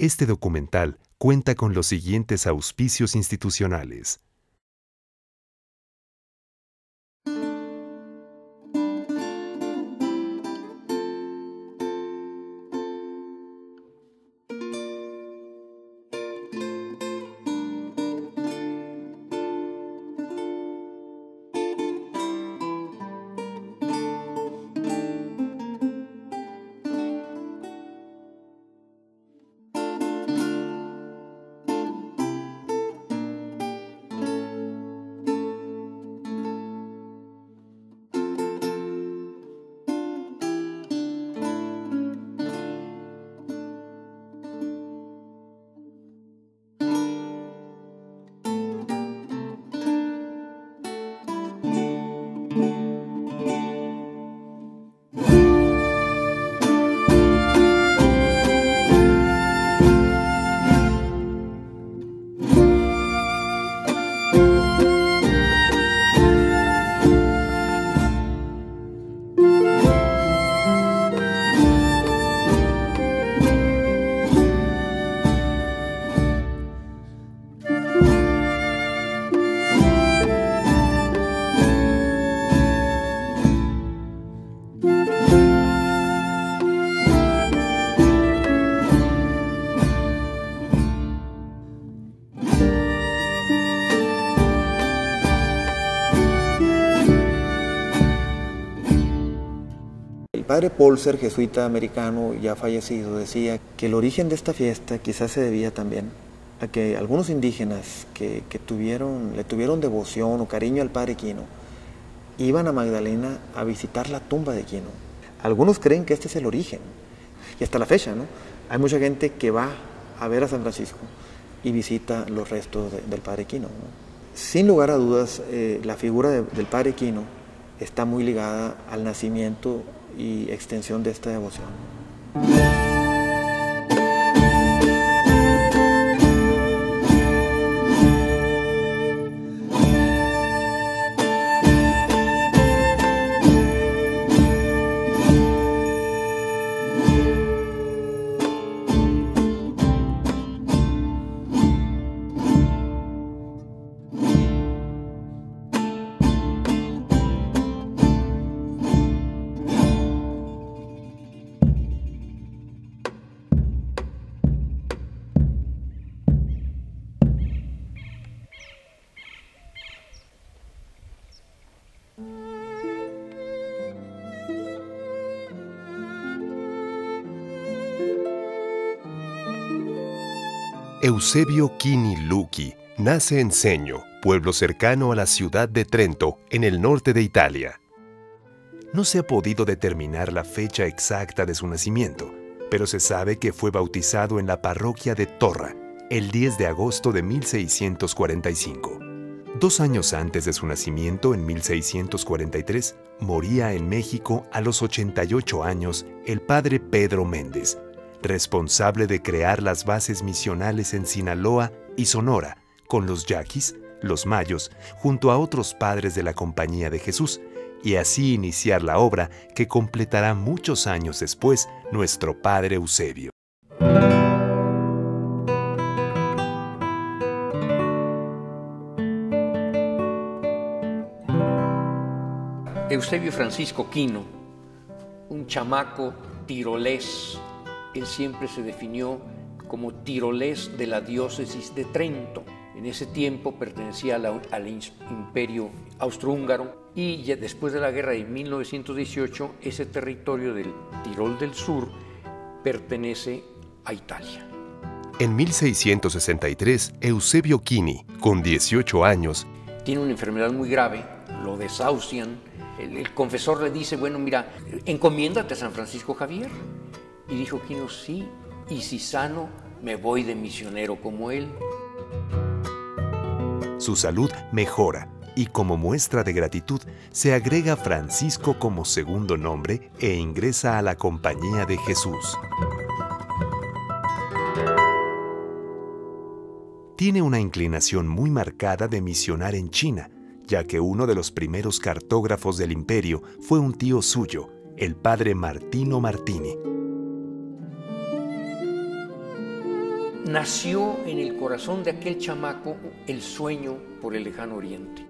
Este documental cuenta con los siguientes auspicios institucionales. Polser, jesuita americano ya fallecido, decía que el origen de esta fiesta quizás se debía también a que algunos indígenas que, tuvieron, le tuvieron devoción o cariño al padre Quino iban a Magdalena a visitar la tumba de Quino. Algunos creen que este es el origen y hasta la fecha, ¿no? Hay mucha gente que va a ver a San Francisco y visita los restos del padre Quino. Sin lugar a dudas, eh, la figura del padre Quino está muy ligada al nacimiento y extensión de esta devoción. Eusebio Kini Luki nace en Segno, pueblo cercano a la ciudad de Trento, en el norte de Italia. No se ha podido determinar la fecha exacta de su nacimiento, pero se sabe que fue bautizado en la parroquia de Torra el 10 de agosto de 1645. Dos años antes de su nacimiento, en 1643, moría en México a los 88 años el padre Pedro Méndez, responsable de crear las bases misionales en Sinaloa y Sonora, con los yaquis, los mayos, junto a otros padres de la Compañía de Jesús, y así iniciar la obra que completará muchos años después nuestro Padre Eusebio. Eusebio Francisco Quino, un chamaco tirolés él siempre se definió como tirolés de la diócesis de Trento. En ese tiempo pertenecía al, imperio austrohúngaro y después de la guerra de 1918 ese territorio del Tirol del Sur pertenece a Italia. En 1663, Eusebio Quini, con 18 años, tiene una enfermedad muy grave, lo desahucian. El, confesor le dice, bueno, mira, encomiéndate a San Francisco Javier. Y dijo Quino, sí, y si sano, me voy de misionero como él. Su salud mejora y como muestra de gratitud se agrega Francisco como segundo nombre e ingresa a la compañía de Jesús. Tiene una inclinación muy marcada de misionar en China, ya que uno de los primeros cartógrafos del imperio fue un tío suyo, el padre Martino Martini. Nació en el corazón de aquel chamaco el sueño por el lejano oriente.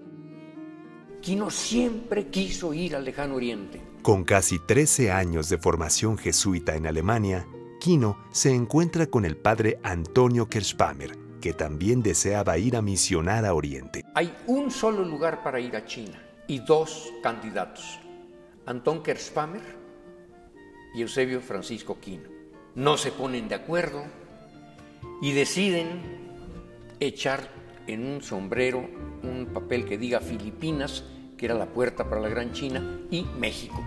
Quino siempre quiso ir al lejano oriente. Con casi 13 años de formación jesuita en Alemania, Quino se encuentra con el padre Antonio Kirschpamer, que también deseaba ir a misionar a Oriente. Hay un solo lugar para ir a China y dos candidatos, Antón Kirschpamer y Eusebio Francisco Quino. No se ponen de acuerdo y deciden echar en un sombrero un papel que diga Filipinas, que era la puerta para la Gran China, y México.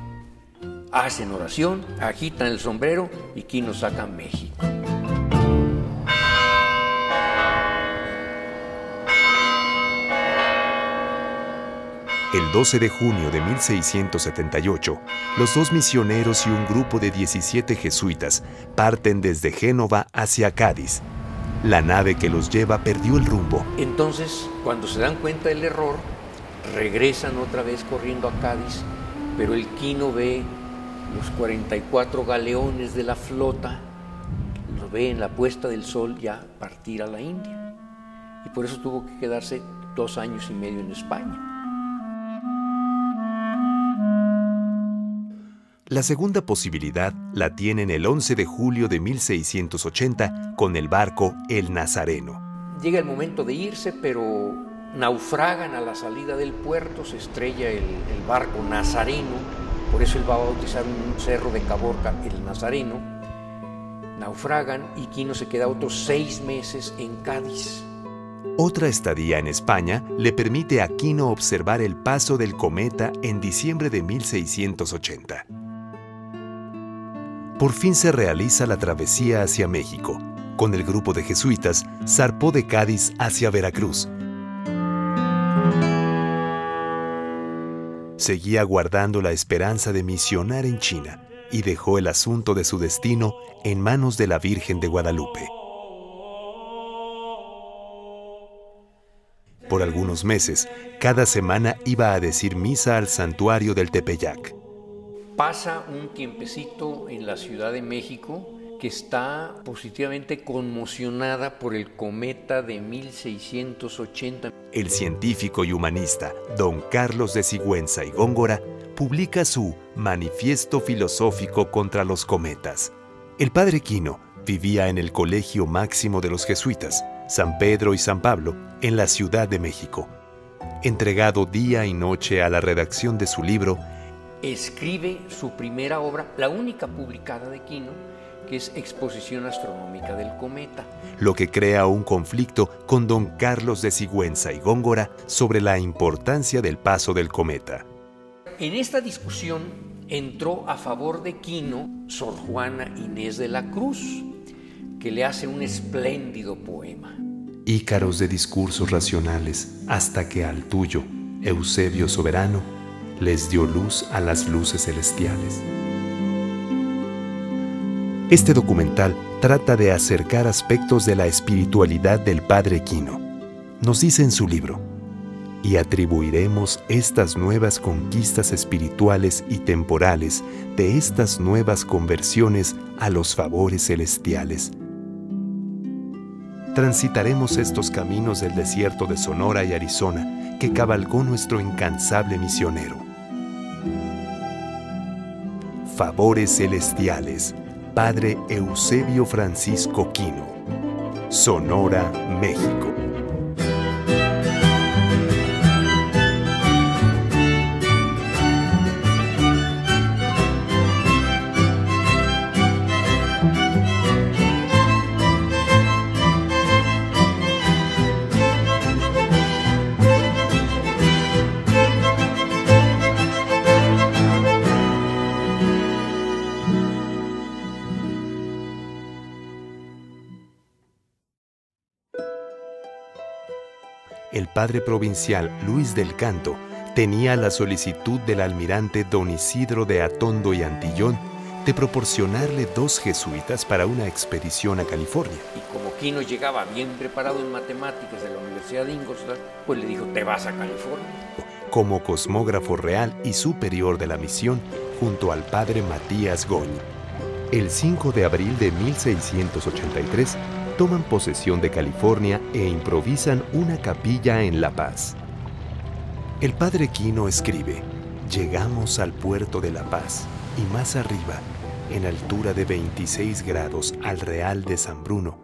Hacen oración, agitan el sombrero y Quino saca México. El 12 de junio de 1678, los dos misioneros y un grupo de 17 jesuitas parten desde Génova hacia Cádiz. La nave que los lleva perdió el rumbo. Entonces, cuando se dan cuenta del error, regresan otra vez corriendo a Cádiz, pero el Quino ve los 44 galeones de la flota, los ve en la puesta del sol ya partir a la India. Y por eso tuvo que quedarse dos años y medio en España. La segunda posibilidad la tienen el 11 de julio de 1680 con el barco El Nazareno. Llega el momento de irse, pero naufragan a la salida del puerto, se estrella el, el barco Nazareno, por eso él va a bautizar un cerro de Caborca, el Nazareno. Naufragan y Quino se queda otros seis meses en Cádiz. Otra estadía en España le permite a Quino observar el paso del cometa en diciembre de 1680 por fin se realiza la travesía hacia México. Con el grupo de jesuitas, zarpó de Cádiz hacia Veracruz. Seguía guardando la esperanza de misionar en China y dejó el asunto de su destino en manos de la Virgen de Guadalupe. Por algunos meses, cada semana iba a decir misa al santuario del Tepeyac pasa un tiempecito en la Ciudad de México que está positivamente conmocionada por el cometa de 1680. El científico y humanista don Carlos de Sigüenza y Góngora publica su Manifiesto Filosófico contra los Cometas. El padre Quino vivía en el Colegio Máximo de los Jesuitas, San Pedro y San Pablo, en la Ciudad de México. Entregado día y noche a la redacción de su libro, escribe su primera obra, la única publicada de Quino, que es Exposición Astronómica del Cometa. Lo que crea un conflicto con don Carlos de Sigüenza y Góngora sobre la importancia del paso del cometa. En esta discusión entró a favor de Quino Sor Juana Inés de la Cruz, que le hace un espléndido poema. Ícaros de discursos racionales, hasta que al tuyo, Eusebio Soberano, les dio luz a las luces celestiales. Este documental trata de acercar aspectos de la espiritualidad del Padre Quino. Nos dice en su libro, y atribuiremos estas nuevas conquistas espirituales y temporales de estas nuevas conversiones a los favores celestiales. Transitaremos estos caminos del desierto de Sonora y Arizona que cabalgó nuestro incansable misionero favores celestiales, Padre Eusebio Francisco Quino, Sonora, México. Padre provincial Luis del Canto tenía la solicitud del almirante don Isidro de Atondo y Antillón de proporcionarle dos jesuitas para una expedición a California. Y como Quino llegaba bien preparado en matemáticas de la Universidad de Ingolstadt, pues le dijo, te vas a California. Como cosmógrafo real y superior de la misión, junto al padre Matías Goñ. El 5 de abril de 1683, toman posesión de California e improvisan una capilla en La Paz. El padre Quino escribe, llegamos al puerto de La Paz y más arriba, en altura de 26 grados al Real de San Bruno,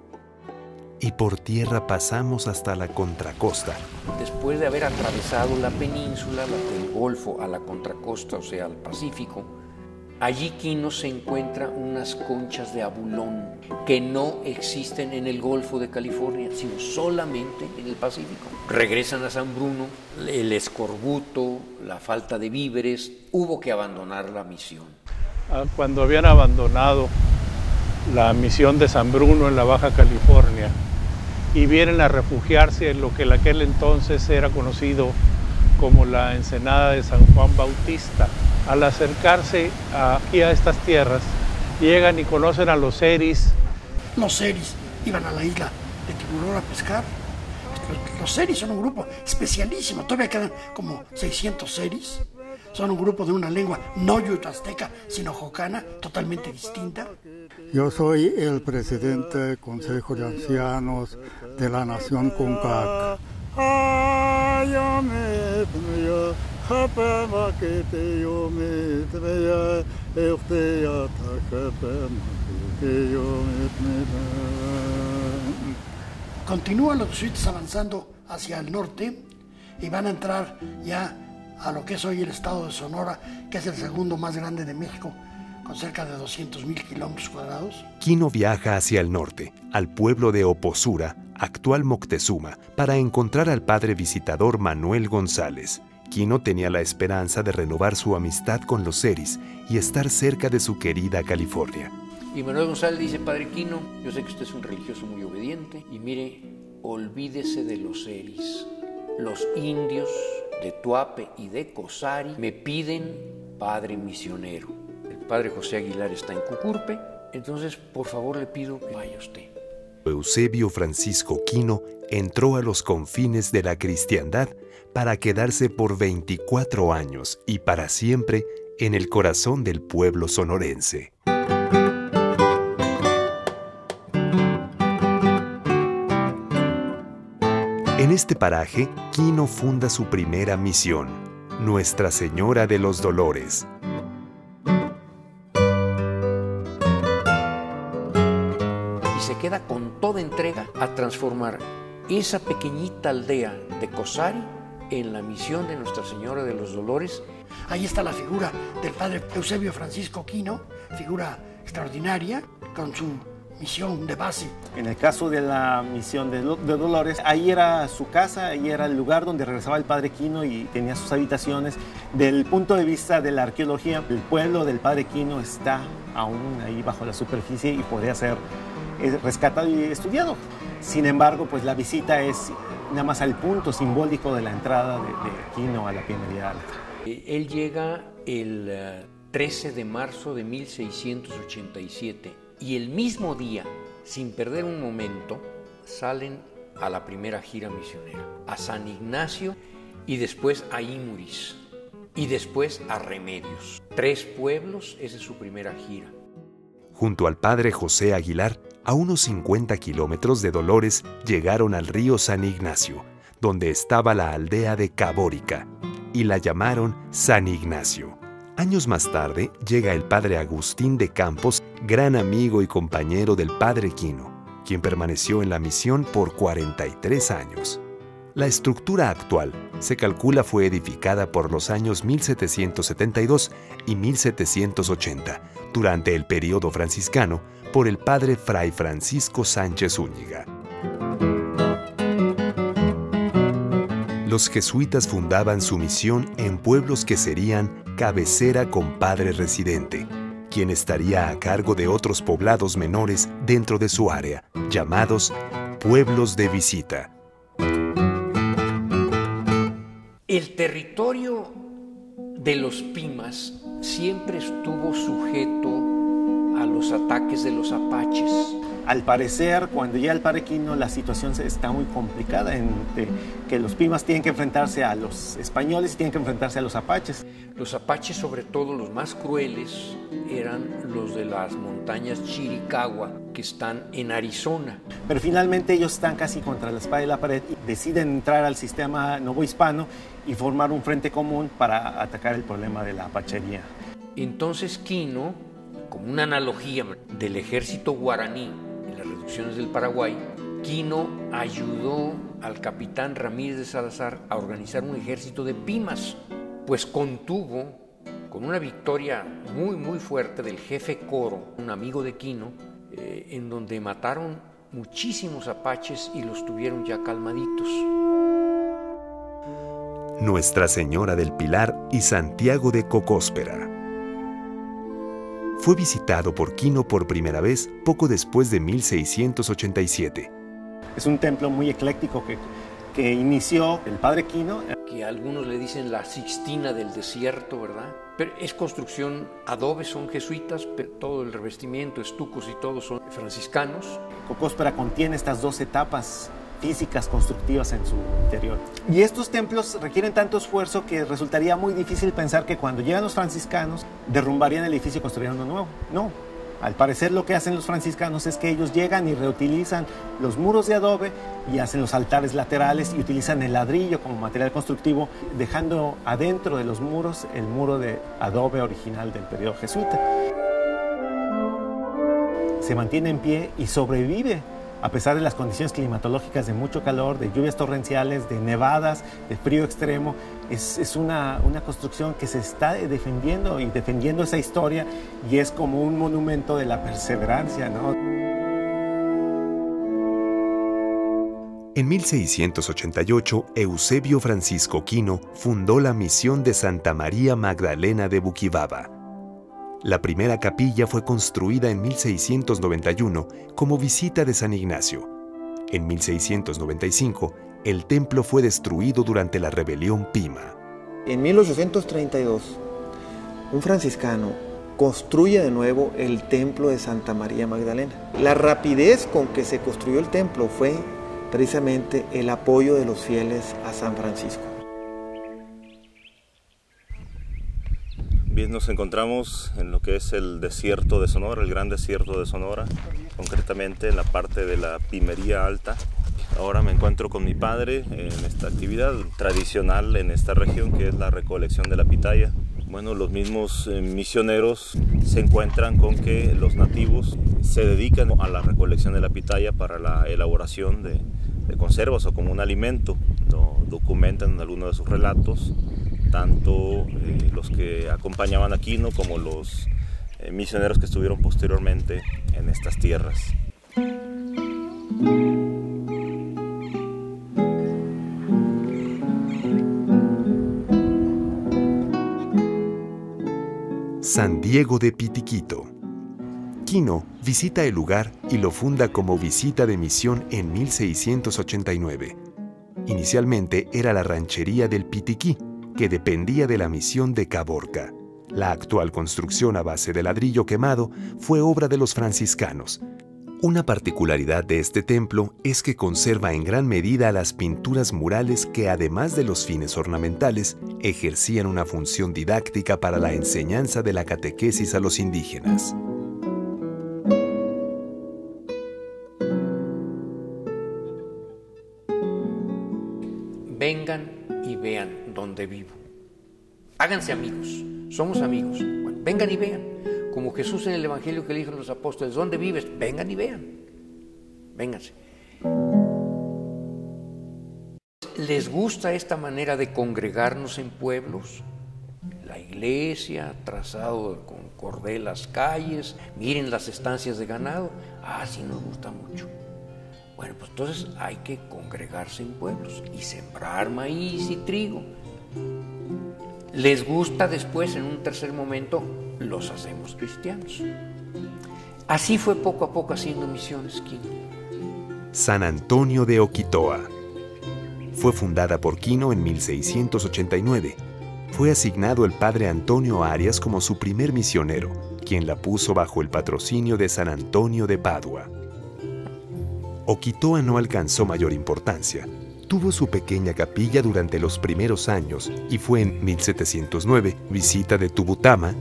y por tierra pasamos hasta la contracosta. Después de haber atravesado la península, del Golfo a la contracosta, o sea, al Pacífico, allí Quino se encuentra unas conchas de abulón que no existen en el Golfo de California, sino solamente en el Pacífico. Regresan a San Bruno, el escorbuto, la falta de víveres, hubo que abandonar la misión. Ah, cuando habían abandonado la misión de San Bruno en la Baja California, y vienen a refugiarse en lo que en aquel entonces era conocido como la ensenada de San Juan Bautista. Al acercarse aquí a estas tierras, llegan y conocen a los seris. Los seris iban a la isla de Tiburón a pescar. Los, seris son un grupo especialísimo, todavía quedan como 600 seris son un grupo de una lengua no yuto-azteca, sino jocana, totalmente distinta. Yo soy el presidente del Consejo de Ancianos de la Nación Concac. Continúan los jesuitas avanzando hacia el norte y van a entrar ya a lo que es hoy el estado de Sonora, que es el segundo más grande de México, con cerca de 200 mil kilómetros cuadrados. Quino viaja hacia el norte, al pueblo de Oposura, actual Moctezuma, para encontrar al padre visitador Manuel González. Quino tenía la esperanza de renovar su amistad con los Seris y estar cerca de su querida California. Y Manuel González dice, Padre Quino, yo sé que usted es un religioso muy obediente, y mire, olvídese de los Seris. Los indios de Tuape y de Cosari me piden padre misionero. Padre José Aguilar está en Cucurpe, entonces por favor le pido que vaya usted. Eusebio Francisco Quino entró a los confines de la cristiandad para quedarse por 24 años y para siempre en el corazón del pueblo sonorense. En este paraje, Quino funda su primera misión, Nuestra Señora de los Dolores. Queda con toda entrega a transformar esa pequeñita aldea de Cosari en la misión de Nuestra Señora de los Dolores. Ahí está la figura del padre Eusebio Francisco Quino, figura extraordinaria, con su misión de base. En el caso de la misión de, Dolores, ahí era su casa, ahí era el lugar donde regresaba el padre Quino y tenía sus habitaciones. Del punto de vista de la arqueología, el pueblo del padre Quino está aún ahí bajo la superficie y podría ser rescatado y estudiado. Sin embargo, pues la visita es nada más al punto simbólico de la entrada de, de Quino a la Pienería Alta. Eh, él llega el 13 eh, de marzo de 1687 y el mismo día, sin perder un momento, salen a la primera gira misionera, a San Ignacio y después a Imuris y después a Remedios. Tres pueblos, esa es su primera gira. Junto al padre José Aguilar, a unos 50 kilómetros de Dolores, llegaron al río San Ignacio, donde estaba la aldea de Cabórica, y la llamaron San Ignacio. Años más tarde llega el padre Agustín de Campos, gran amigo y compañero del padre Quino, quien permaneció en la misión por 43 años. La estructura actual se calcula fue edificada por los años 1772 y 1780, durante el periodo franciscano, por el padre Fray Francisco Sánchez Úñiga. Los jesuitas fundaban su misión en pueblos que serían cabecera con padre residente, quien estaría a cargo de otros poblados menores dentro de su área, llamados pueblos de visita. El territorio de los Pimas siempre estuvo sujeto a los ataques de los apaches. Al parecer, cuando llega el padre Quino, la situación está muy complicada, en que los pimas tienen que enfrentarse a los españoles y tienen que enfrentarse a los apaches. Los apaches, sobre todo los más crueles, eran los de las montañas Chiricahua, que están en Arizona. Pero finalmente ellos están casi contra la espada y la pared y deciden entrar al sistema novohispano y formar un frente común para atacar el problema de la apachería. Entonces Quino, como una analogía del ejército guaraní, del Paraguay, Quino ayudó al capitán Ramírez de Salazar a organizar un ejército de pimas, pues contuvo con una victoria muy muy fuerte del jefe Coro, un amigo de Quino, eh, en donde mataron muchísimos apaches y los tuvieron ya calmaditos. Nuestra Señora del Pilar y Santiago de Cocóspera fue visitado por Quino por primera vez poco después de 1687. Es un templo muy ecléctico que, que inició el padre Quino. Que algunos le dicen la Sixtina del desierto, ¿verdad? Pero es construcción adobe, son jesuitas, pero todo el revestimiento, estucos y todo son franciscanos. Cocóspera contiene estas dos etapas físicas constructivas en su interior. Y estos templos requieren tanto esfuerzo que resultaría muy difícil pensar que cuando llegan los franciscanos derrumbarían el edificio y construirían uno nuevo. No. Al parecer lo que hacen los franciscanos es que ellos llegan y reutilizan los muros de adobe y hacen los altares laterales y utilizan el ladrillo como material constructivo, dejando adentro de los muros el muro de adobe original del periodo jesuita. Se mantiene en pie y sobrevive a pesar de las condiciones climatológicas de mucho calor, de lluvias torrenciales, de nevadas, de frío extremo, es, una, una, construcción que se está defendiendo y defendiendo esa historia y es como un monumento de la perseverancia. ¿no? En 1688, Eusebio Francisco Quino fundó la misión de Santa María Magdalena de Buquibaba la primera capilla fue construida en 1691 como visita de San Ignacio. En 1695, el templo fue destruido durante la rebelión Pima. En 1832, un franciscano construye de nuevo el templo de Santa María Magdalena. La rapidez con que se construyó el templo fue precisamente el apoyo de los fieles a San Francisco. Bien, nos encontramos en lo que es el desierto de Sonora, el gran desierto de Sonora, concretamente en la parte de la Pimería Alta. Ahora me encuentro con mi padre en esta actividad tradicional en esta región que es la recolección de la pitaya. Bueno, los mismos eh, misioneros se encuentran con que los nativos se dedican a la recolección de la pitaya para la elaboración de, conservas o como un alimento. Documentan en algunos de sus relatos tanto eh, los que acompañaban a Quino como los eh, misioneros que estuvieron posteriormente en estas tierras. San Diego de Pitiquito. Quino visita el lugar y lo funda como visita de misión en 1689. Inicialmente era la ranchería del Pitiquí, que dependía de la misión de Caborca. La actual construcción a base de ladrillo quemado fue obra de los franciscanos. Una particularidad de este templo es que conserva en gran medida las pinturas murales que además de los fines ornamentales, ejercían una función didáctica para la enseñanza de la catequesis a los indígenas. Háganse amigos, somos amigos. vengan y vean. Como Jesús en el Evangelio que le dijo a los apóstoles, ¿dónde vives? Vengan y vean. Vénganse. ¿Les gusta esta manera de congregarnos en pueblos? La iglesia, trazado con cordel las calles, miren las estancias de ganado. Ah, sí nos gusta mucho. Bueno, pues entonces hay que congregarse en pueblos y sembrar maíz y trigo. Les gusta después, en un tercer momento, los hacemos cristianos. Así fue poco a poco haciendo misiones Quino. San Antonio de Oquitoa. Fue fundada por Quino en 1689. Fue asignado el padre Antonio Arias como su primer misionero, quien la puso bajo el patrocinio de San Antonio de Padua. Okitoa no alcanzó mayor importancia. Tuvo su pequeña capilla durante los primeros años y fue en 1709, visita de Tubutama,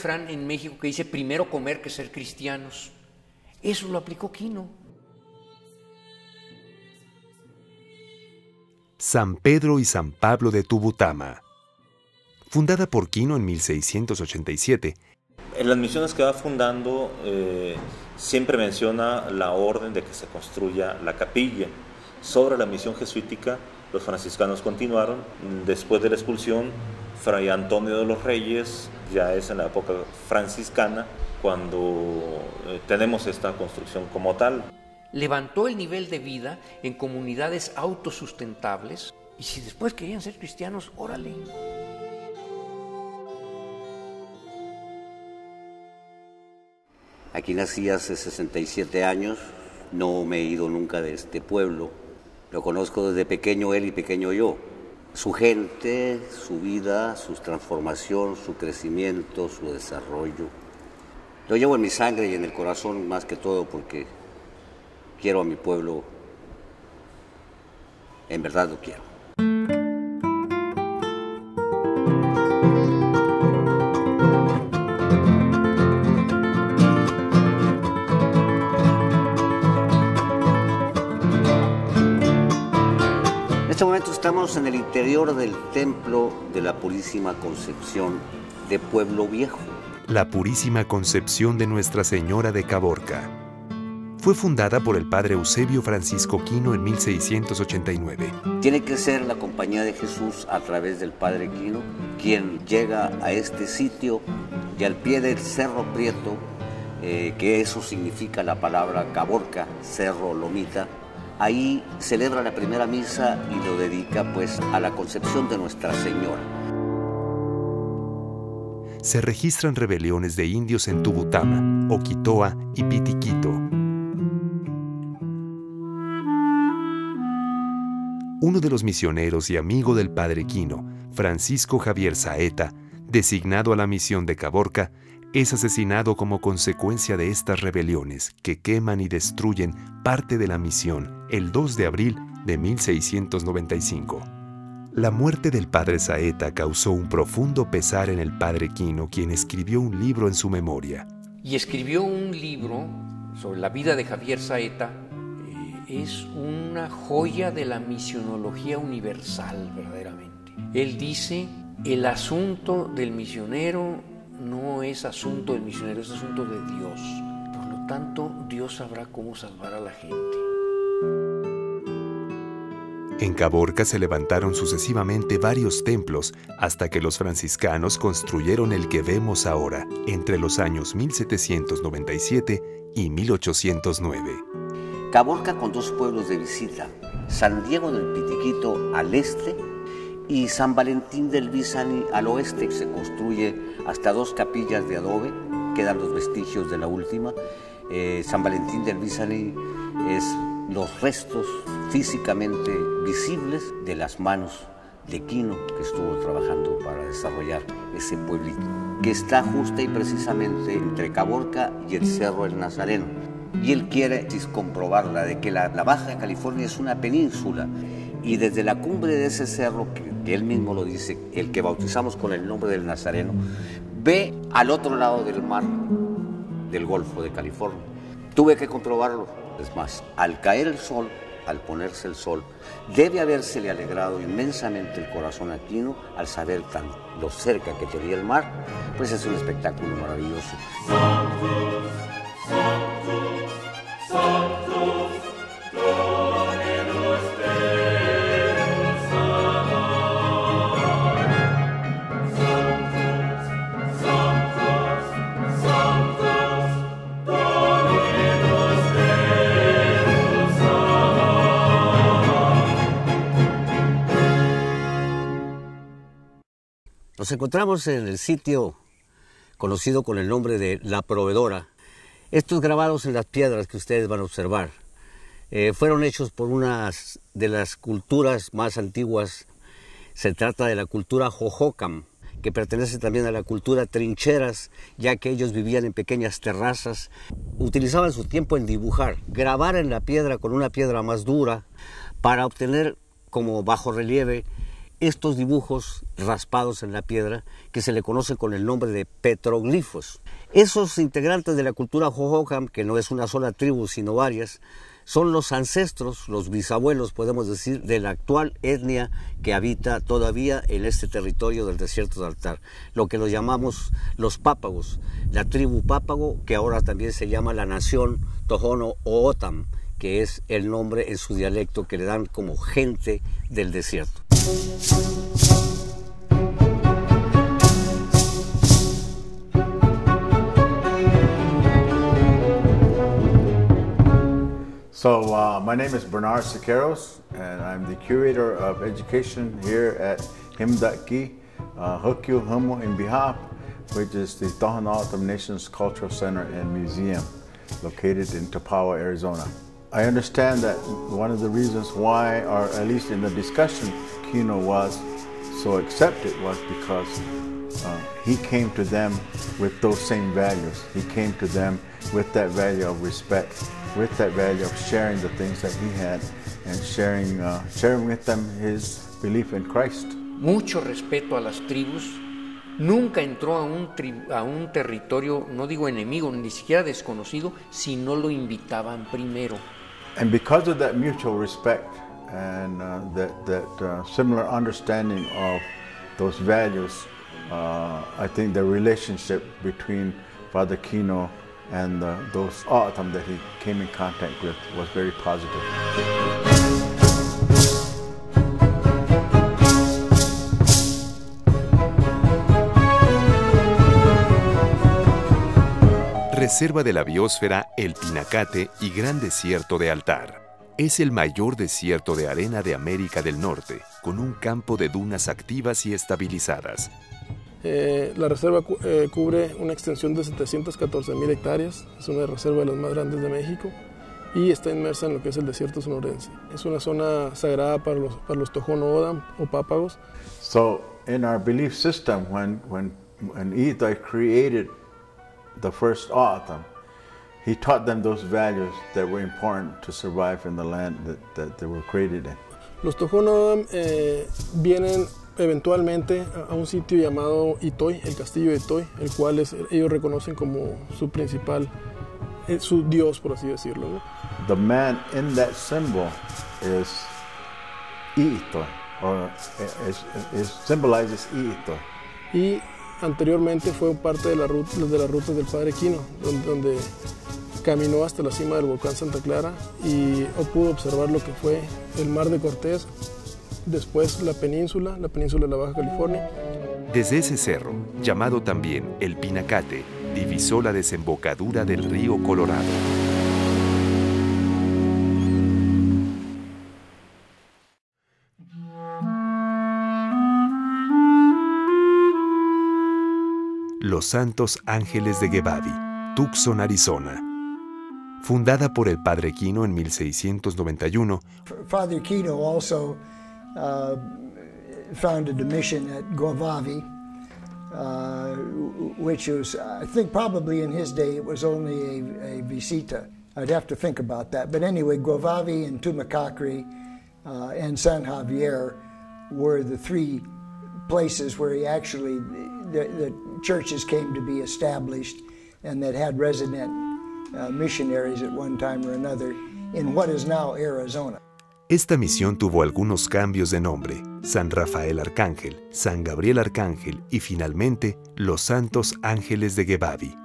refrán en México que dice primero comer que ser cristianos. Eso lo aplicó Quino. San Pedro y San Pablo de Tubutama. Fundada por Quino en 1687, En las misiones que va fundando eh, siempre menciona la orden de que se construya la capilla. Sobre la misión jesuítica, los franciscanos continuaron. Después de la expulsión, Fray Antonio de los Reyes, ya es en la época franciscana, cuando eh, tenemos esta construcción como tal. Levantó el nivel de vida en comunidades autosustentables y si después querían ser cristianos, órale. Aquí nací hace 67 años, no me he ido nunca de este pueblo. Lo conozco desde pequeño él y pequeño yo. Su gente, su vida, su transformación, su crecimiento, su desarrollo. Lo llevo en mi sangre y en el corazón más que todo porque quiero a mi pueblo. En verdad lo quiero. Estamos en el interior del templo de la Purísima Concepción de Pueblo Viejo. la Purísima Concepción de Nuestra Señora de Caborca. Fue fundada por el padre Eusebio Francisco Quino en 1689. Tiene que ser la compañía de Jesús a través del Padre Quino quien llega a este sitio y al pie del Cerro Prieto, eh, que eso significa la palabra Caborca, Cerro Lomita, ahí celebra la primera misa y lo dedica pues a la concepción de Nuestra Señora. Se registran rebeliones de indios en Tubutama, Oquitoa y Pitiquito. Uno de los misioneros y amigo del padre Quino, Francisco Javier Saeta, designado a la misión de Caborca, es asesinado como consecuencia de estas rebeliones que queman y destruyen parte de la misión el 2 de abril de 1695. La muerte del padre Saeta causó un profundo pesar en el padre Quino, quien escribió un libro en su memoria. Y escribió un libro sobre la vida de Javier Saeta. Eh, es una joya de la misionología universal, verdaderamente. Él dice, el asunto del misionero no es asunto del misionero, es asunto de Dios. Por lo tanto, Dios sabrá cómo salvar a la gente. En Caborca se levantaron sucesivamente varios templos hasta que los franciscanos construyeron el que vemos ahora, entre los años 1797 y 1809. Caborca con dos pueblos de visita, San Diego del Pitiquito al este y San Valentín del Bizani al oeste. Se construye hasta dos capillas de adobe, quedan los vestigios de la última. Eh, San Valentín del Bizani es los restos físicamente visibles de las manos de Quino que estuvo trabajando para desarrollar ese pueblito, que está justa y precisamente entre Caborca y el Cerro El Nazareno. Y él quiere comprobarla de que la, Baja California es una península y desde la cumbre de ese cerro, él mismo lo dice, el que bautizamos con el nombre del Nazareno, ve al otro lado del mar del Golfo de California. Tuve que comprobarlo. Es más, al caer el sol, al ponerse el sol, debe habérsele alegrado inmensamente el corazón a Quino al saber tan lo cerca que tenía el mar, pues es un espectáculo maravilloso. Nos encontramos en el sitio conocido con el nombre de La Proveedora. Estos grabados en las piedras que ustedes van a observar eh, fueron hechos por una de las culturas más antiguas. Se trata de la cultura Jojocan, que pertenece también a la cultura trincheras, ya que ellos vivían en pequeñas terrazas, utilizaban su tiempo en dibujar, grabar en la piedra con una piedra más dura para obtener como bajo relieve estos dibujos raspados en la piedra que se le conoce con el nombre de petroglifos. Esos integrantes de la cultura Jojocan, que no es una sola tribu sino varias, son los ancestros, los bisabuelos, podemos decir, de la actual etnia que habita todavía en este territorio del desierto de Altar, lo que los llamamos los pápagos, la tribu pápago, que ahora también se llama la nación Tohono Ootam, que es el nombre en su dialecto que le dan como gente del desierto. So uh, my name is Bernard Siqueiros, and I'm the curator of education here at Himdaki uh, Hukyu Humu in Bihap, which is the Tohono Nations Cultural Center and Museum located in Tapawa, Arizona. I understand that one of the reasons why, or at least in the discussion, Kino was so accepted was because uh, he came to them with those same values. He came to them with that value of respect, with that value of sharing the things that he had and sharing, uh, sharing with them his belief in Christ. Mucho respeto a las tribus. Nunca entró a un, a un territorio, no digo enemigo, ni siquiera desconocido, si no lo invitaban primero. And because of that mutual respect and uh, that, that uh, similar understanding of those values, uh, I think the relationship between Father Kino and those Autumn that he came in contact with was very positive. Reserva de la biosfera El Pinacate y Gran Desierto de Altar. Es el mayor desierto de arena de América del Norte, con un campo de dunas activas y estabilizadas. Eh, la reserva eh, cubre una extensión de 714 mil hectáreas, es una reserva de las más grandes de México y está inmersa en lo que es el desierto sonorense. Es una zona sagrada para los, para los O'odham o pápagos. So, in our belief system, when, when, when created the first autumn, he taught them those values that were important to survive in the land that, that they were created in. Los Tohono eh, vienen eventualmente a un sitio llamado Itoy, el castillo de Itoy, el cual es, ellos reconocen como su principal, eh, su dios, por así decirlo. ¿no? The man in that symbol is Itoy, or is, is, symbolizes Itoy. Y anteriormente fue parte de la ruta, de del Padre Quino, donde, donde caminó hasta la cima del volcán Santa Clara y pudo observar lo que fue el mar de Cortés, después la península, la península de la Baja California. Desde ese cerro, llamado también el Pinacate, divisó la desembocadura del río Colorado. Los Santos Ángeles de Gebavi, Tucson, Arizona. Fundada por el Padre Quino en 1691. Father Quino also uh, founded a mission at Govavi, uh, which was, I think, probably in his day, it was only a, a visita. I'd have to think about that. But anyway, Govavi and Tumacacri uh, and San Javier were the three places where he actually, the, churches came to be established and that had resident uh, missionaries at one time or another in what is now Arizona. Esta misión tuvo algunos cambios de nombre, San Rafael Arcángel, San Gabriel Arcángel y finalmente los Santos Ángeles de Gebavi.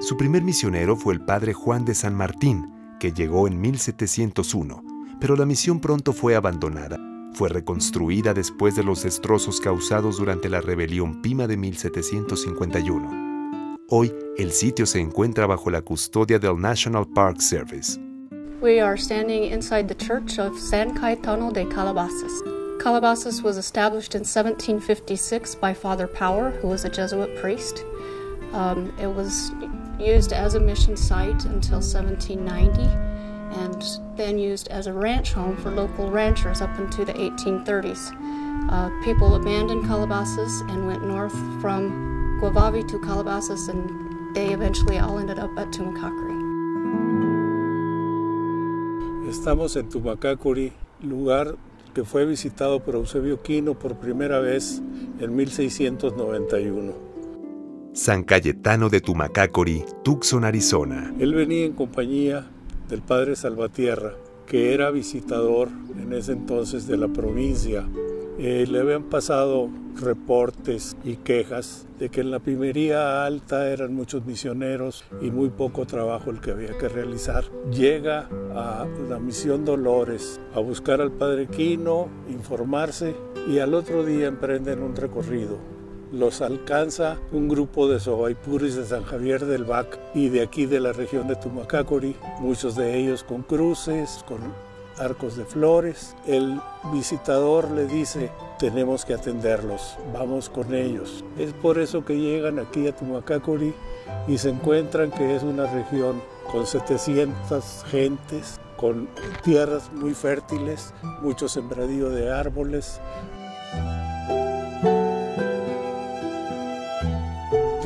Su primer misionero fue el padre Juan de San Martín, que llegó en 1701, pero la misión pronto fue abandonada. Fue reconstruida después de los destrozos causados durante la rebelión Pima de 1751. Hoy, el sitio se encuentra bajo la custodia del National Park Service. We are standing inside the church of San Cayetano de Calabasas. Calabasas was established in 1756 by Father Power, who was a Jesuit priest. Um, it was used as a mission site until 1790 and then used as a ranch home for local ranchers up into the 1830s. Uh, people abandoned Calabasas and went north from Guavavi to Calabasas, and they eventually all ended up at Tumacacori. Estamos en Tumacacori, lugar que fue visitado por Eusebio Quino por primera vez en 1691. San Cayetano de Tumacacori, Tucson, Arizona. Él venía en compañía del padre Salvatierra, que era visitador en ese entonces de la provincia. Eh, le habían pasado reportes y quejas de que en la primería alta eran muchos misioneros y muy poco trabajo el que había que realizar. Llega a la misión Dolores a buscar al padre Quino, informarse y al otro día emprenden un recorrido los alcanza un grupo de Sobaipuris de San Javier del Bac y de aquí de la región de Tumacacori, muchos de ellos con cruces, con arcos de flores. El visitador le dice, tenemos que atenderlos, vamos con ellos. Es por eso que llegan aquí a Tumacacori y se encuentran que es una región con 700 gentes, con tierras muy fértiles, mucho sembradío de árboles,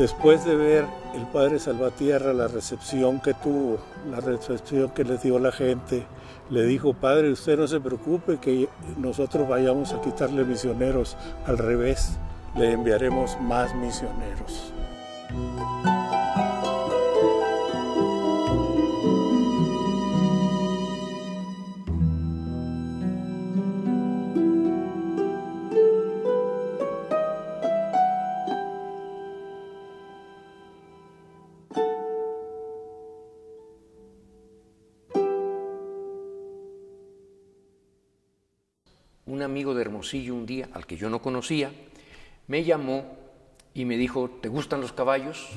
Después de ver el padre Salvatierra la recepción que tuvo, la recepción que le dio la gente, le dijo, padre, usted no se preocupe que nosotros vayamos a quitarle misioneros, al revés, le enviaremos más misioneros. Amigo de Hermosillo un día, al que yo no conocía, me llamó y me dijo, ¿te gustan los caballos?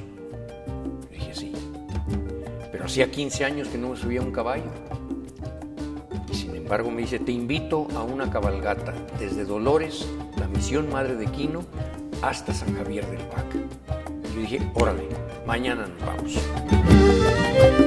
Dije, sí. Pero hacía 15 años que no me subía un caballo. Y sin embargo me dice, te invito a una cabalgata desde Dolores, la misión Madre de Quino, hasta San Javier del Pac. Y yo dije, órale, mañana nos vamos.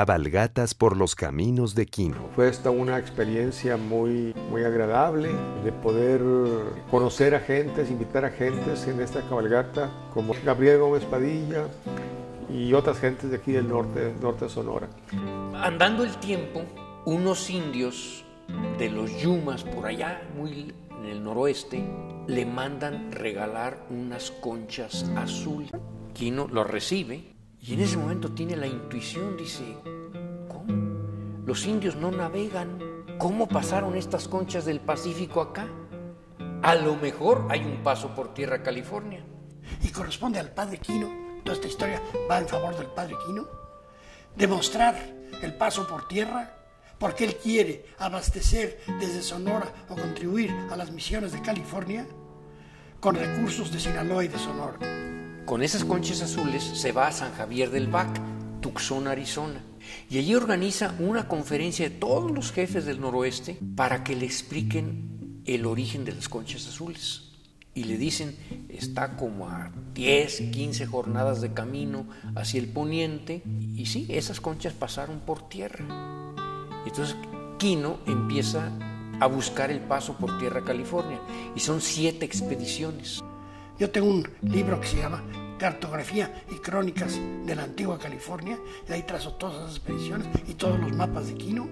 Cabalgatas por los caminos de Quino. Fue esta una experiencia muy, muy agradable de poder conocer a gentes, invitar a gentes en esta cabalgata, como Gabriel Gómez Padilla y otras gentes de aquí del norte, norte de Sonora. Andando el tiempo, unos indios de los Yumas por allá, muy en el noroeste, le mandan regalar unas conchas azul. Quino lo recibe y en ese momento tiene la intuición, dice, ¿cómo? Los indios no navegan. ¿Cómo pasaron estas conchas del Pacífico acá? A lo mejor hay un paso por tierra California. Y corresponde al padre Quino, toda esta historia va en favor del padre Quino, demostrar el paso por tierra porque él quiere abastecer desde Sonora o contribuir a las misiones de California con recursos de Sinaloa y de Sonora. Con esas conchas azules se va a San Javier del Bac, Tucson, Arizona. Y allí organiza una conferencia de todos los jefes del noroeste para que le expliquen el origen de las conchas azules. Y le dicen, está como a 10, 15 jornadas de camino hacia el poniente. Y sí, esas conchas pasaron por tierra. Entonces Quino empieza a buscar el paso por tierra California. Y son siete expediciones. Yo tengo un libro que se llama Cartografía y Crónicas de la Antigua California, y ahí trazo todas las expediciones y todos los mapas de Quino,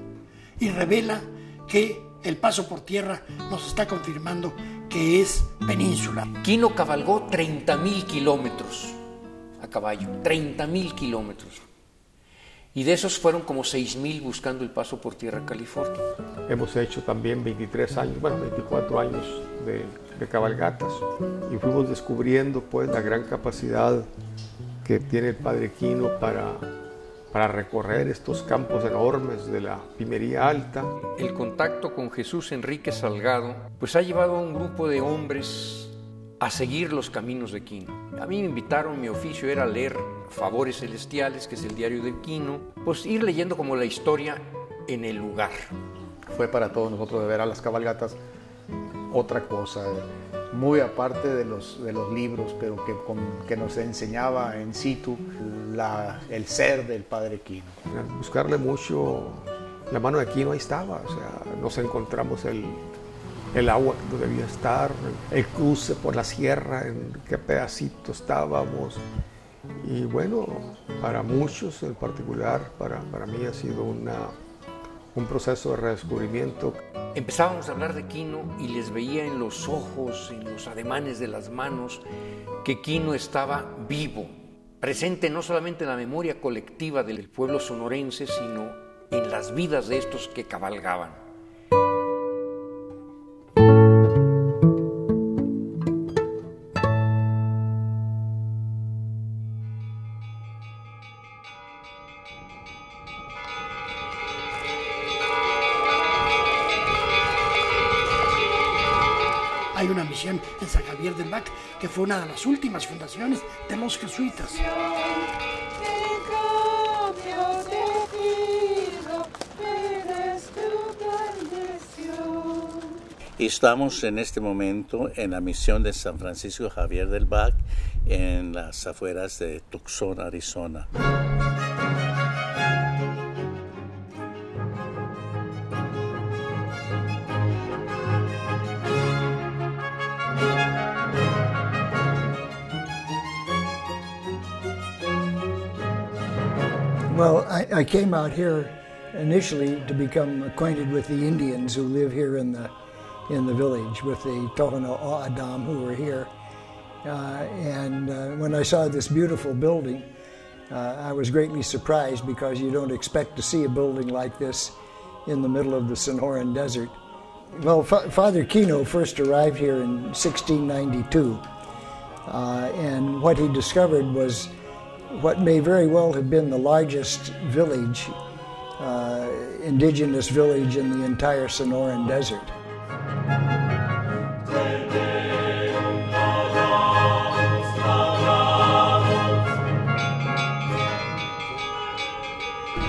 y revela que el paso por tierra nos está confirmando que es península. Quino cabalgó 30 mil kilómetros a caballo, 30 mil kilómetros. Y de esos fueron como 6 mil buscando el paso por tierra a California. Hemos hecho también 23 años, bueno, 24 años de, de cabalgatas y fuimos descubriendo pues la gran capacidad que tiene el Padre Quino para para recorrer estos campos enormes de la pimería alta. El contacto con Jesús Enrique Salgado pues ha llevado a un grupo de hombres a seguir los caminos de Quino. A mí me invitaron, mi oficio era leer Favores Celestiales, que es el diario de Quino, pues ir leyendo como la historia en el lugar. Fue para todos nosotros de ver a las cabalgatas otra cosa, muy aparte de los, de los libros, pero que, que nos enseñaba en situ la, el ser del padre Quino. Buscarle mucho, la mano de Quino ahí estaba, o sea, nos encontramos el, el agua que debía estar, el cruce por la sierra, en qué pedacito estábamos. Y bueno, para muchos en particular, para, para mí ha sido una, un proceso de redescubrimiento. Empezábamos a hablar de Quino y les veía en los ojos, en los ademanes de las manos, que Quino estaba vivo, presente no solamente en la memoria colectiva del pueblo sonorense, sino en las vidas de estos que cabalgaban. Que fue una de las últimas fundaciones de los jesuitas. Estamos en este momento en la misión de San Francisco Javier del Bac en las afueras de Tucson, Arizona. I, came out here initially to become acquainted with the Indians who live here in the in the village, with the Tohono Adam who were here. Uh, and uh, when I saw this beautiful building, uh, I was greatly surprised because you don't expect to see a building like this in the middle of the Sonoran Desert. Well, F Father Kino first arrived here in 1692, uh, and what he discovered was what may very well have been the largest village, uh, indigenous village in the entire Sonoran Desert.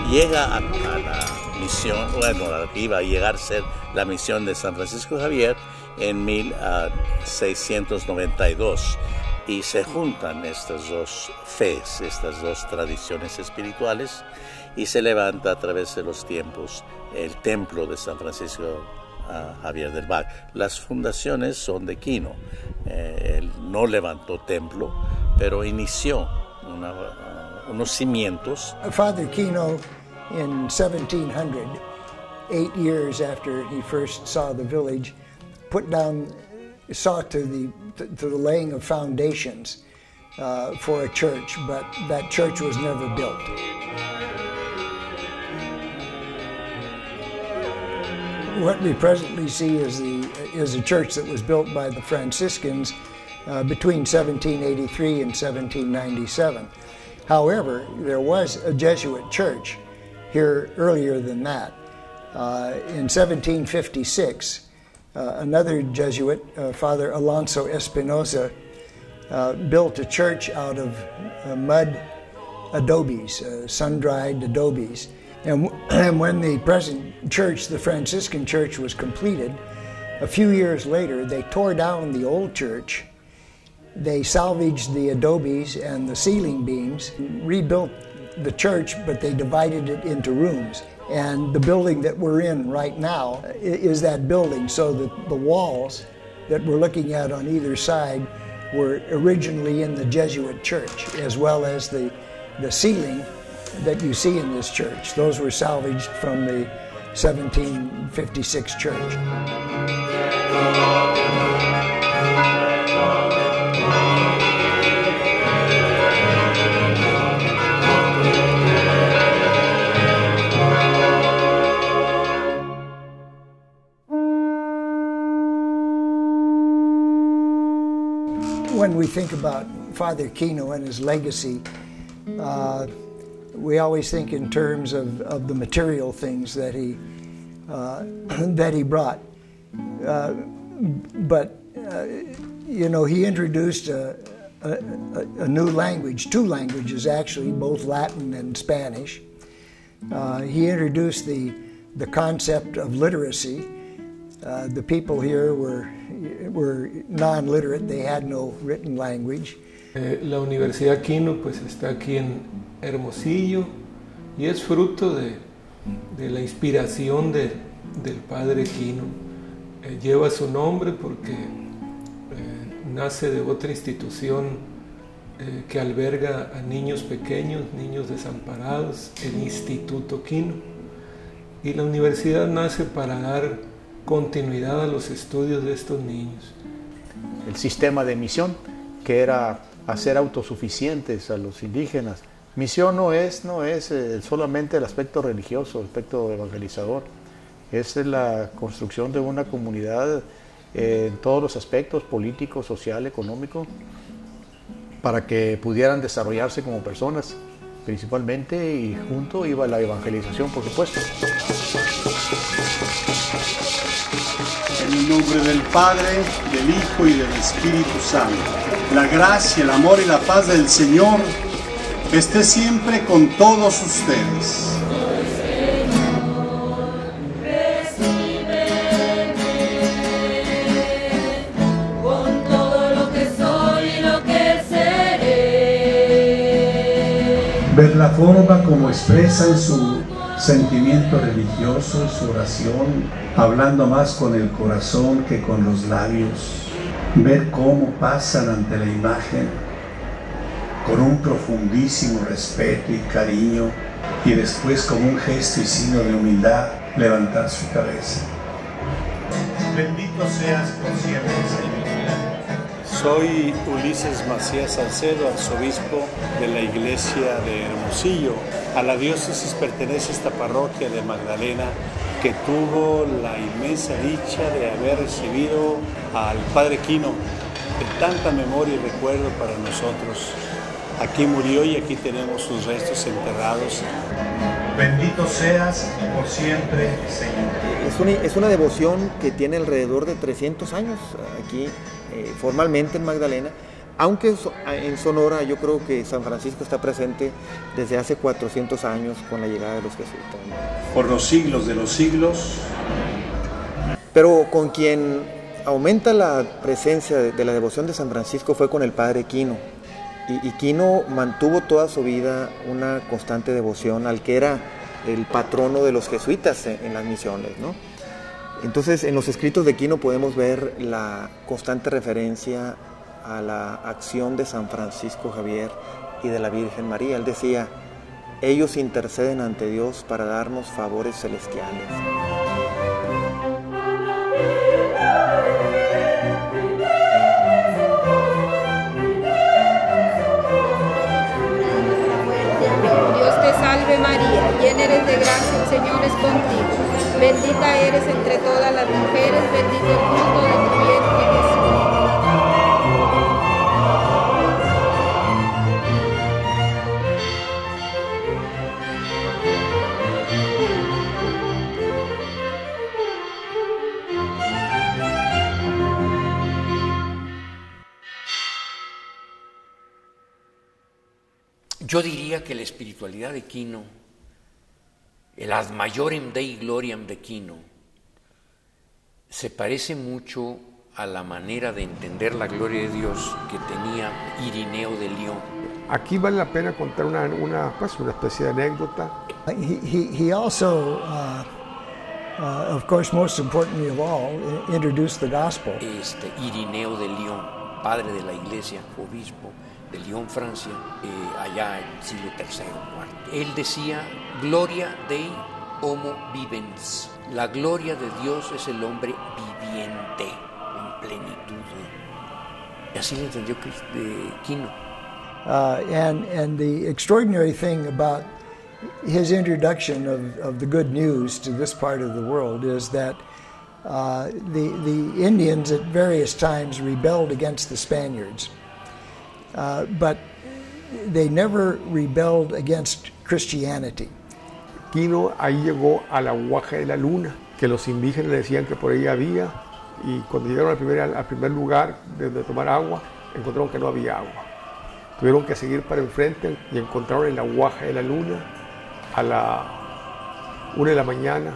Llega a, a la misión, bueno, iba a llegar a ser la misión de San Francisco Javier en 1692 y se juntan estas dos fes, estas dos tradiciones espirituales y se levanta a través de los tiempos el templo de San Francisco Javier del Bac. Las fundaciones son de Quino. Eh, él no levantó templo, pero inició uh, unos cimientos. Father Quino in 1700, eight years after he first saw the village, put down saw to the, to the laying of foundations uh, for a church, but that church was never built. What we presently see is, the, is a church that was built by the Franciscans uh, between 1783 and 1797. However, there was a Jesuit church here earlier than that. Uh, in 1756, uh, another Jesuit, uh, Father Alonso Espinosa, uh, built a church out of uh, mud adobes, uh, sun dried adobes. And, and when the present church, the Franciscan church, was completed, a few years later, they tore down the old church. They salvaged the adobes and the ceiling beams, rebuilt the church, but they divided it into rooms. And the building that we're in right now is that building, so that the walls that we're looking at on either side were originally in the Jesuit church, as well as the, the ceiling that you see in this church. Those were salvaged from the 1756 church. When we think about Father Kino and his legacy, uh, we always think in terms of, of the material things that he, uh, that he brought. Uh, but, uh, you know, he introduced a, a, a, new language, two languages actually, both Latin and Spanish. Uh, he introduced the, the concept of literacy. Uh, the people here were, were non-literate, they had no written language. Eh, la Universidad Quino pues está aquí en Hermosillo y es fruto de, de la inspiración de, del padre Quino. Eh, lleva su nombre porque eh, nace de otra institución eh, que alberga a niños pequeños, niños desamparados, el Instituto Quino. Y la universidad nace para dar continuidad a los estudios de estos niños. El sistema de misión, que era hacer autosuficientes a los indígenas. Misión no es, no es eh, solamente el aspecto religioso, el aspecto evangelizador, es la construcción de una comunidad en todos los aspectos, político, social, económico, para que pudieran desarrollarse como personas principalmente y junto iba la evangelización, por supuesto. En el nombre del Padre, del Hijo y del Espíritu Santo, la gracia, el amor y la paz del Señor esté siempre con todos ustedes. ver la forma como expresan su sentimiento religioso, su oración, hablando más con el corazón que con los labios, ver cómo pasan ante la imagen con un profundísimo respeto y cariño y después como un gesto y signo de humildad levantar su cabeza. Bendito seas por siempre, Señor. Soy Ulises Macías Salcedo, arzobispo de la iglesia de Hermosillo. A la diócesis pertenece esta parroquia de Magdalena que tuvo la inmensa dicha de haber recibido al Padre Quino de tanta memoria y recuerdo para nosotros. Aquí murió y aquí tenemos sus restos enterrados. Bendito seas por siempre, Señor. Es una, es una devoción que tiene alrededor de 300 años aquí eh, formalmente en Magdalena, aunque en Sonora yo creo que San Francisco está presente desde hace 400 años con la llegada de los jesuitas. Por los siglos de los siglos. Pero con quien aumenta la presencia de, la devoción de San Francisco fue con el padre Quino. Y, y, Quino mantuvo toda su vida una constante devoción al que era el patrono de los jesuitas en, en las misiones, ¿no? Entonces, en los escritos de Quino podemos ver la constante referencia a la acción de San Francisco Javier y de la Virgen María. Él decía, ellos interceden ante Dios para darnos favores celestiales. Dios te salve María, llena eres de gracia, el Señor es contigo. Bendita eres entre todas las mujeres, bendito el fruto de tu que la espiritualidad de Quino el ad majorem Dei gloriam de Quino se parece mucho a la manera de entender la gloria de Dios que tenía Irineo de León. Aquí vale la pena contar una, una, pues, una especie de anécdota. He, he, he also, uh, uh, of course, most importantly of all, introduced the gospel. Este Irineo de León, padre de la iglesia, obispo de Lyon, Francia, eh, allá en el siglo III o IV. Él decía Gloria Dei Homo Vivens. La gloria de Dios es el hombre viviente en plenitud. Y así lo entendió Quino. Uh, and, and the extraordinary thing about his introduction of, of the good news to this part of the world is that uh, the, the Indians at various times rebelled against the Spaniards. Uh, but they never rebelled against Christianity. Quino ahí llegó a la Guaja de la Luna, que los indígenas decían que por ahí había, y cuando llegaron al primer, al primer lugar de, de tomar agua, encontraron que no había agua. Tuvieron que seguir para enfrente y encontraron en la Guaja de la Luna a la una de la mañana.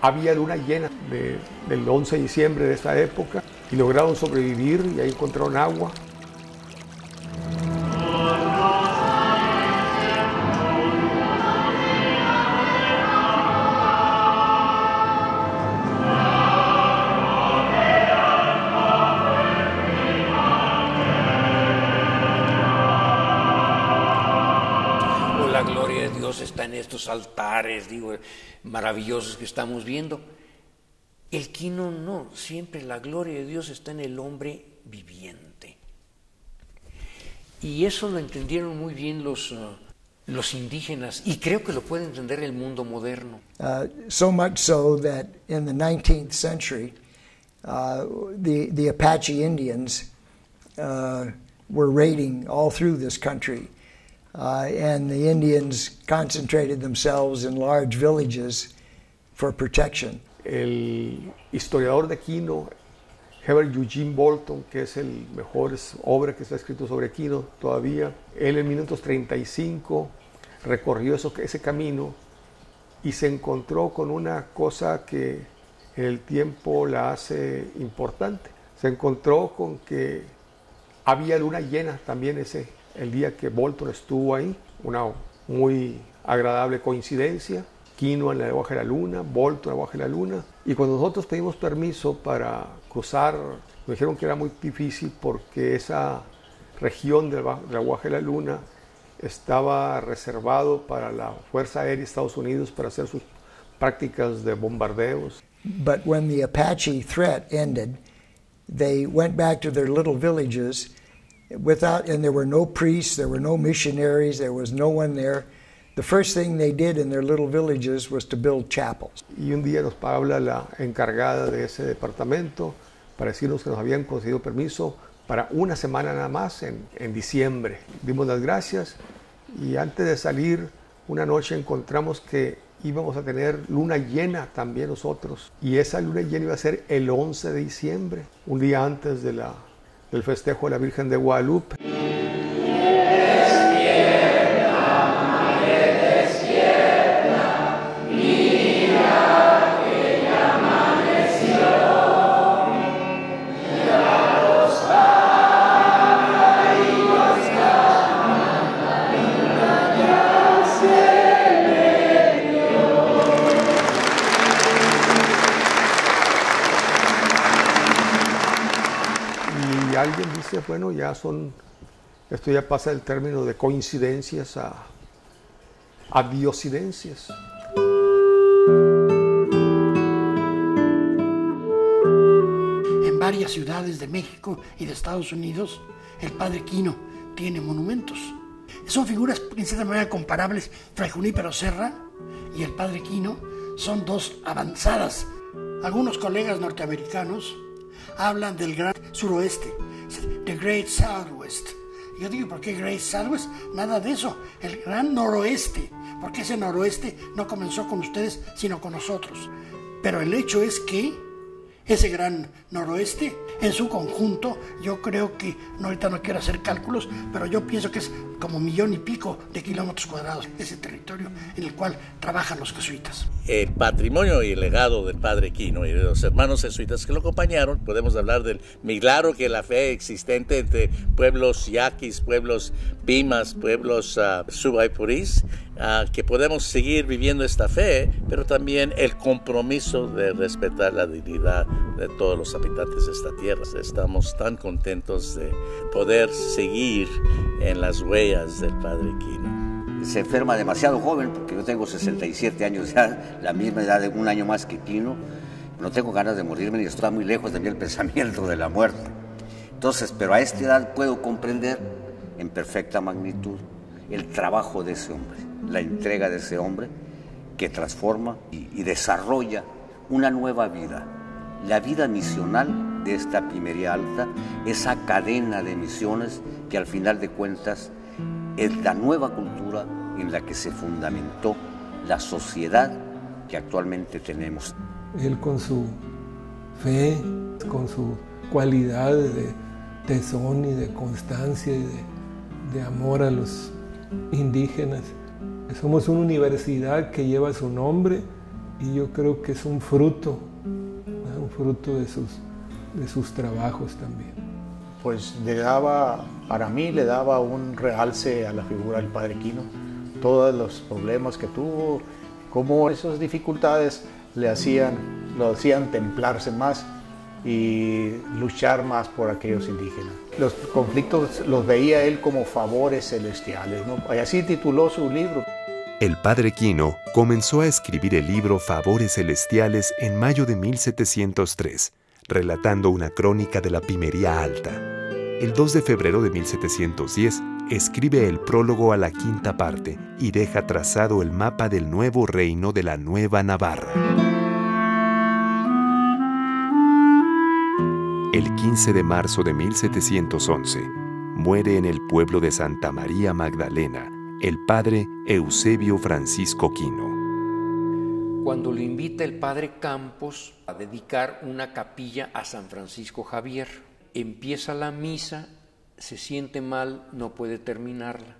Había luna llena de- del 11 de diciembre de esa época y lograron sobrevivir y ahí encontraron agua. Estos altares, digo, maravillosos que estamos viendo. El quino no, siempre la gloria de Dios está en el hombre viviente. Y eso lo entendieron muy bien los, uh, los indígenas y creo que lo puede entender el mundo moderno. Uh, so much so that in the 19th century, uh, the, the Apache Indians uh, were raiding all through this country. Uh, and the Indians concentrated themselves in large villages for protection. El historiador de Quino, Herbert Eugene Bolton, que es el mejor obra que ha escrito sobre Quino todavía, él en 1935 recorrió ese camino y se encontró con una cosa que en el tiempo la hace importante. Se encontró con que había luna llena también ese el día que Bolton estuvo ahí, una muy agradable coincidencia. Quino en la Baja de la Luna, Bolton en la Baja de la Luna. Y cuando nosotros pedimos permiso para cruzar, nos dijeron que era muy difícil porque esa región de la Baja de la, Luna estaba reservado para la Fuerza Aérea de Estados Unidos para hacer sus prácticas de bombardeos. But when the Apache threat ended, they went back to their little villages without, and there were no priests, there were no missionaries, there was no one there. The first thing they did in their little villages was to build chapels. Y un día nos habla la encargada de ese departamento para decirnos que nos habían concedido permiso para una semana nada más en, en diciembre. Dimos las gracias y antes de salir una noche encontramos que íbamos a tener luna llena también nosotros. Y esa luna llena iba a ser el 11 de diciembre, un día antes de la, del festejo de la Virgen de Guadalupe. Dice, bueno, ya son, esto ya pasa del término de coincidencias a, a diosidencias. En varias ciudades de México y de Estados Unidos, el padre Quino tiene monumentos. Son figuras en cierta manera comparables. Fray Junípero Serra y el padre Quino son dos avanzadas. Algunos colegas norteamericanos hablan del gran suroeste, the Great Southwest. Yo digo, ¿por qué Great Southwest? Nada de eso, el gran noroeste, porque ese noroeste no comenzó con ustedes, sino con nosotros. Pero el hecho es que ese gran noroeste, en su conjunto, yo creo que, no, ahorita no quiero hacer cálculos, pero yo pienso que es como millón y pico de kilómetros cuadrados, ese territorio en el cual trabajan los jesuitas. El patrimonio y el legado del padre Quino y de los hermanos jesuitas que lo acompañaron, podemos hablar del milagro que la fe existente entre pueblos yaquis, pueblos pimas, pueblos uh, subaipurís, uh, que podemos seguir viviendo esta fe, pero también el compromiso de respetar la dignidad de todos los habitantes de esta tierra. Estamos tan contentos de poder seguir en las huellas del padre Quino. Se enferma demasiado joven, porque yo tengo 67 años ya, la misma edad de un año más que Quino. No tengo ganas de morirme ni está muy lejos de mí el pensamiento de la muerte. Entonces, pero a esta edad puedo comprender en perfecta magnitud el trabajo de ese hombre, la entrega de ese hombre que transforma y, y desarrolla una nueva vida, la vida misional de esta Pimería Alta, esa cadena de misiones que al final de cuentas es la nueva cultura en la que se fundamentó la sociedad que actualmente tenemos. Él con su fe, con sus cualidades de tesón y de constancia y de, de amor a los indígenas. Somos una universidad que lleva su nombre y yo creo que es un fruto, un fruto de sus, de sus trabajos también. Pues le daba, para mí le daba un realce a la figura del Padre Quino, todos los problemas que tuvo, cómo esas dificultades le hacían, lo hacían templarse más y luchar más por aquellos indígenas. Los conflictos los veía él como favores celestiales, y así tituló su libro. El padre Quino comenzó a escribir el libro Favores Celestiales en mayo de 1703, relatando una crónica de la Pimería Alta. El 2 de febrero de 1710 escribe el prólogo a la quinta parte y deja trazado el mapa del nuevo reino de la Nueva Navarra. El 15 de marzo de 1711 muere en el pueblo de Santa María Magdalena el padre Eusebio Francisco Quino. Cuando lo invita el padre Campos a dedicar una capilla a San Francisco Javier, empieza la misa, se siente mal, no puede terminarla.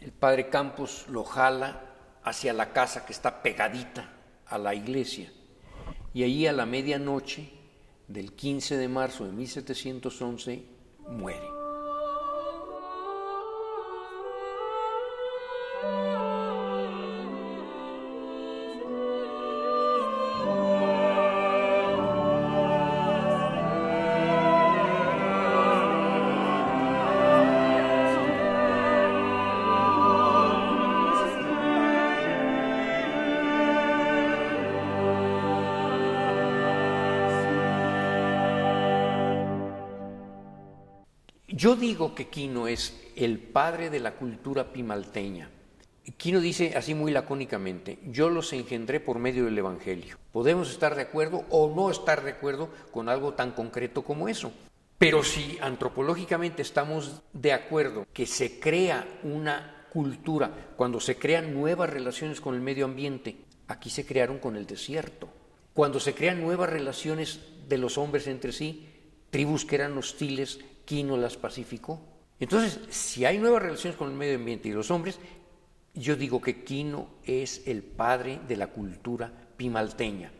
El padre Campos lo jala hacia la casa que está pegadita a la iglesia y ahí a la medianoche del 15 de marzo de 1711 muere. Yo digo que Quino es el padre de la cultura pimalteña. Quino dice así muy lacónicamente, yo los engendré por medio del Evangelio. Podemos estar de acuerdo o no estar de acuerdo con algo tan concreto como eso. Pero si antropológicamente estamos de acuerdo que se crea una cultura, cuando se crean nuevas relaciones con el medio ambiente, aquí se crearon con el desierto. Cuando se crean nuevas relaciones de los hombres entre sí, tribus que eran hostiles Quino las pacificó. Entonces, si hay nuevas relaciones con el medio ambiente y los hombres, yo digo que Quino es el padre de la cultura pimalteña.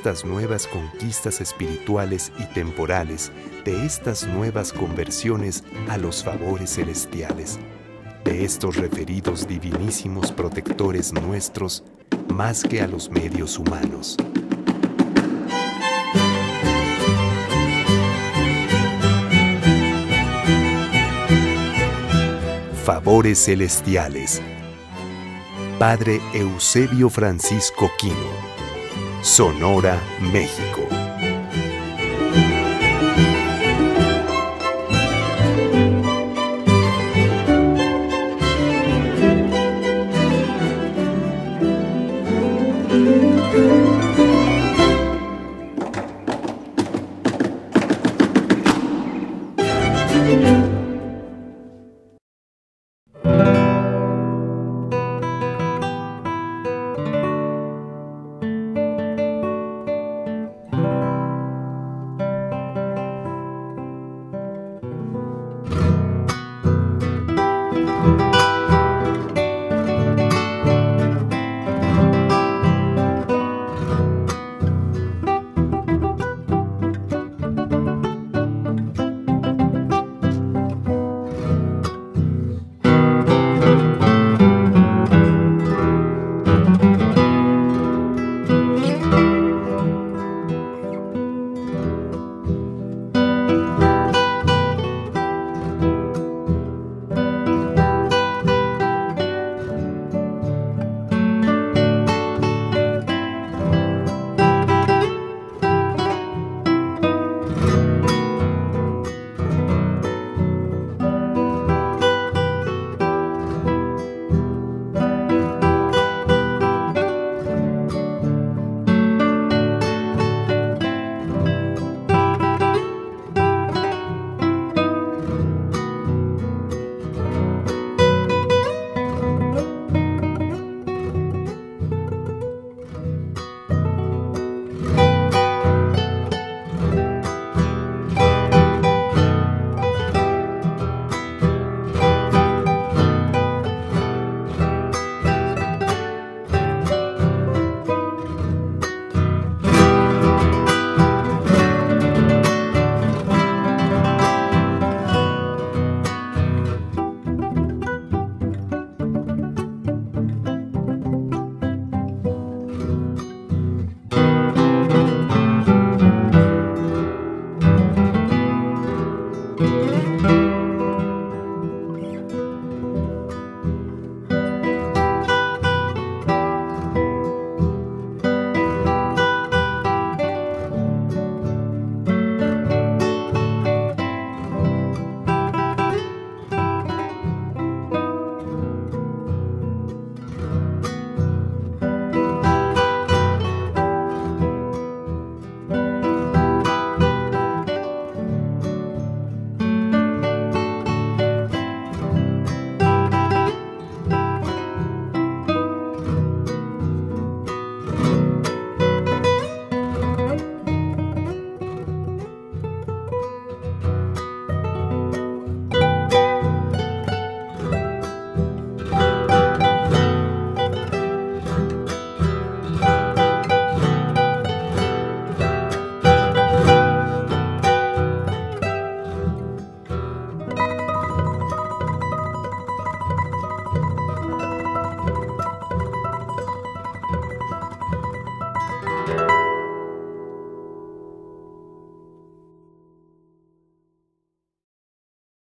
Estas nuevas conquistas espirituales y temporales de estas nuevas conversiones a los favores celestiales, de estos referidos divinísimos protectores nuestros, más que a los medios humanos. Favores celestiales. Padre Eusebio Francisco Quino, Sonora, México.